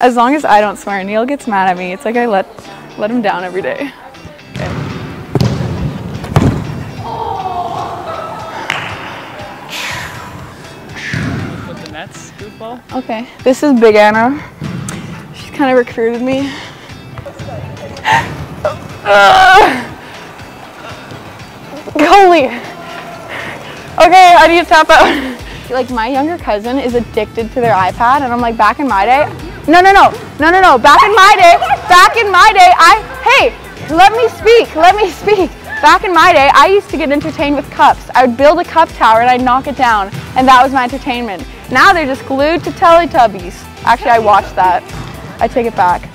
As long as I don't swear, Neil gets mad at me. It's like I let let him down every day. Okay. With the Nets goofball. Okay. This is Big Anna. She's kind of recruited me. Holy. Okay, I need to tap out. Like my younger cousin is addicted to their iPad and I'm like back in my day. No, no, no. No, no, no. Back in my day. Back in my day, I hey, let me speak. Let me speak. Back in my day, I used to get entertained with cups. I would build a cup tower and I'd knock it down, and that was my entertainment. Now they're just glued to Teletubbies. Actually, I watched that. I take it back.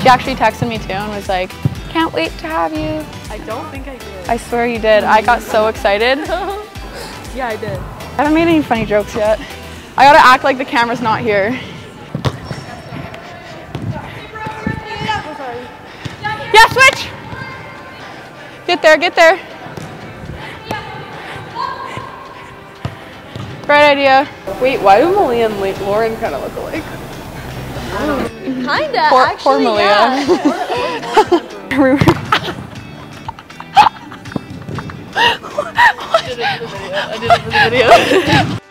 She actually texted me too and was like, can't wait to have you. I don't think I did. I swear you did. I got so excited. Yeah, I did. I haven't made any funny jokes yet. I gotta act like the camera's not here. Yeah, switch! Get there, get there. Great idea. Wait, why do Malia and Lauren kind of look alike? Kinda, Poor, actually, poor Malia. yeah. I did it for the video. I did it for the video.